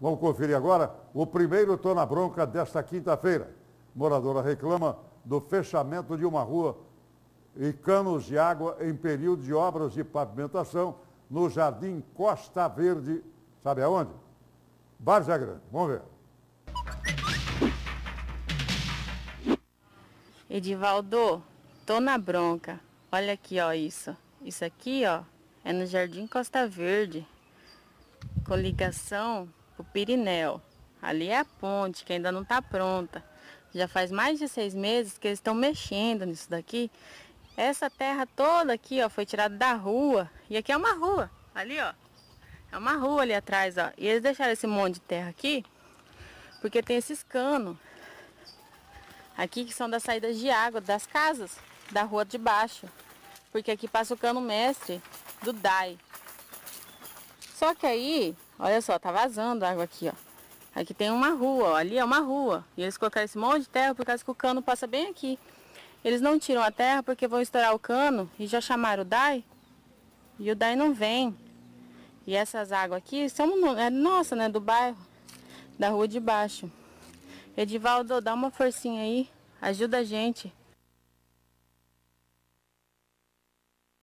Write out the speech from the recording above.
Vamos conferir agora o primeiro Tô na Bronca desta quinta-feira. Moradora reclama do fechamento de uma rua e canos de água em período de obras de pavimentação no Jardim Costa Verde, sabe aonde? Várzea Grande. Vamos ver. Edivaldo, tô na bronca. Olha aqui, ó, isso. Isso aqui, ó, é no Jardim Costa Verde, com pro Pirineu. Ali é a ponte, que ainda não tá pronta. Já faz mais de seis meses que eles estão mexendo nisso daqui. Essa terra toda aqui, ó, foi tirada da rua. E aqui é uma rua, ali, ó. É uma rua ali atrás, ó. E eles deixaram esse monte de terra aqui, porque tem esses canos. Aqui que são das saídas de água das casas, da rua de baixo. Porque aqui passa o cano mestre do DAI. Só que aí, olha só, tá vazando água aqui, ó. Aqui tem uma rua, ó, ali é uma rua. E eles colocaram esse monte de terra por causa que o cano passa bem aqui. Eles não tiram a terra porque vão estourar o cano e já chamaram o DAI. E o DAI não vem. E essas águas aqui são é nossa, né, do bairro, da rua de baixo. Edivaldo, dá uma forcinha aí, ajuda a gente.